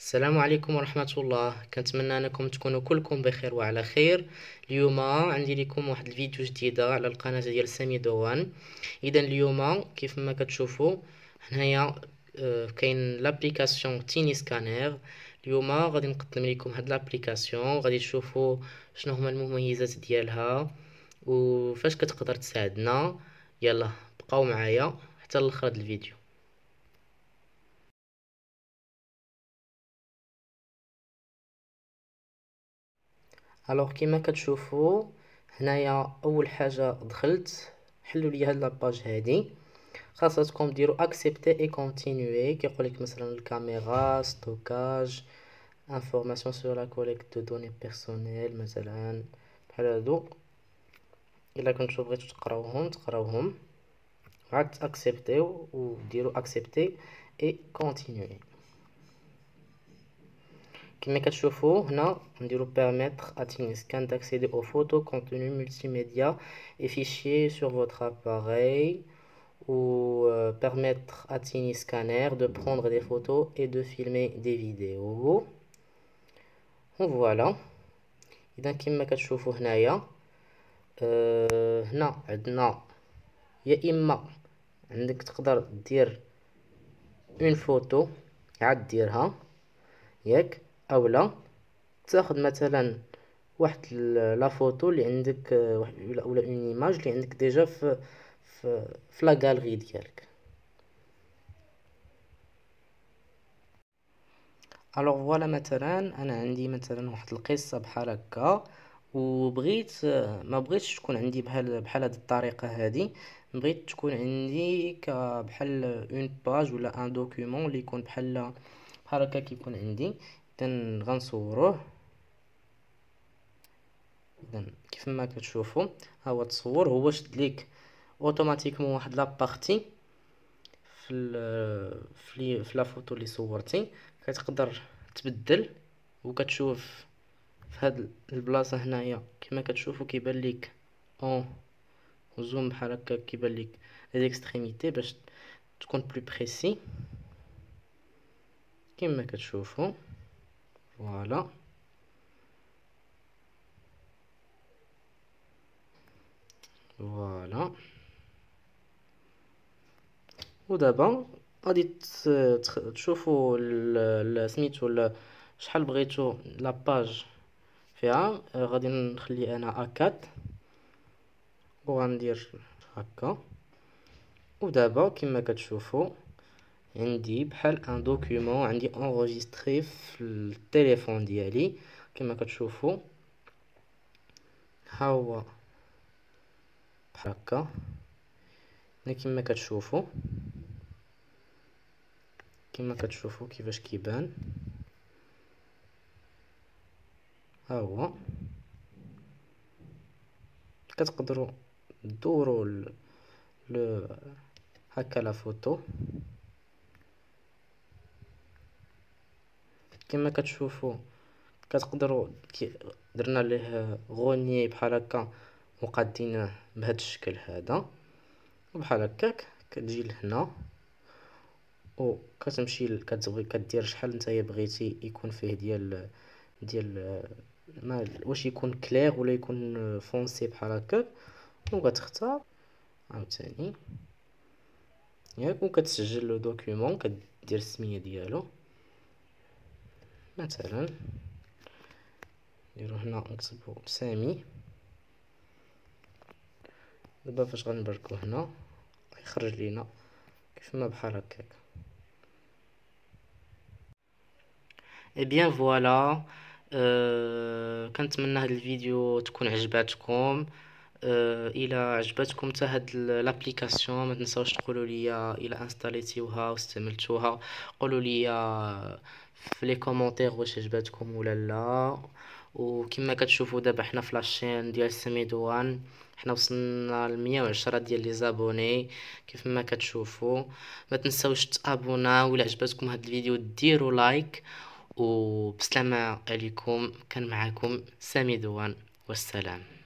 السلام عليكم ورحمة الله. كنتمنى أنكم تكونوا كلكم بخير وعلى خير. اليوم عندي لكم واحد الفيديو جديدة على القناة ديال سامي دوان. اذا اليوم كيف ما كتشوفوا هنايا آه، كاين l'application Tiny Scanner. اليوم غادي نقدم لكم هاد l'application. غادي تشوفوا شنو هما المميزات ديالها وفاش كتقدر تساعدنا. يلا بقاو معايا حتى لآخر الفيديو. Alors كيما كتشوفوا هنايا أول حاجة دخلت حلوا لي هاد la page هادي. خاصكم ديروا accepter et continuer كيقول لك مثلا الكاميرا stockage information sur la collecte de données personnelles مثلا. بحال هادو. إلا كنتو بغيتو تقراوهم تقراوهم. عاد اكسبتيو وديروا اكسبتي اي كونتينيوي كما كتشوفوا هنا نديرو permettre à Tiniscan d'accéder aux photos, contenus multimédia et fichiers sur votre appareil ou euh, permettre à Tiniscanner de prendre des photos et de filmer des vidéos voilà اذا كما كتشوفوا هنايا أه هنا عندنا يا اما عندك تقدر دير اون فوتو عاد ديرها ياك اولا تأخذ مثلا واحد la photo اللي عندك ولا une image اللي عندك déjà في في, في la galerie ديالك. Alors voilà مثلا أنا عندي مثلا واحد القصة بحال هكا. وبغيت ما بغيتش تكون عندي بحال بحال هاد الطريقة هادي. بغيت تكون عندي بحال une page ولا un document اللي يكون بحال بحال هكا كيكون عندي. اذا غنصوروه. اذا كيف ما كتشوفوا ها هو التصور هو شد ليك automatiquement واحد la partie في في في la photo اللي صورتي. كتقدر تبدل وكتشوف في هاد البلاصة هنايا. كما كتشوفوا كيبان لك un zoom بحال هكا كيبان لك لي باش تكون plus précis. كما كتشوفوا. voilà voilà ودابا غادي تشوفوا سميتو شحال بغيتو la page فيها غادي نخلي أنا A quatre وغندير هكا ودابا كما كتشوفوا عندي بحال un document عندي enregistré في التليفون ديالي. كما كتشوفوا ها هو بحال هكا. كما كتشوفوا كما كتشوفوا كيفاش كيبان. ها هو. كتقدروا دوروا ل هكا لا فوتو. كما كتشوفوا كتقدروا درنا ليه rogner بحال هكا وقادينه بهذا الشكل هذا. وبحال هكاك كتجي لهنا. و كتمشي كتبغي كدير شحال نتايا بغيتي يكون فيه ديال ديال ما واش يكون clair ولا يكون foncé بحال هكاك. وكتختار عاوتاني. ياك وكتسجل le document كدير السمية ديالو. مثلا نديرو هنا نكتبو سامي. دابا فاش غنبركو هنا يخرج لينا كيف ما بحال هكاك. Eh bien voilà أه كنتمنى هذا الفيديو تكون عجباتكم. أه إلى عجبتكم حتى هاد l'application ما تنساوش تقولوا لي إلى إنستاليتيوها واستعملتوها. قولوا لي في les commentaires واش عجبتكم ولا لا وكما كتشوفوا دابا حنا في la chaîne ديال سميدوان حنا وصلنا ل 110 ديال les abonnés كيف ما كتشوفوا ما تنساوش تابونا ولا عجبتكم هذا الفيديو ديروا like وبسلامه عليكم كان معكم سامي دوان والسلام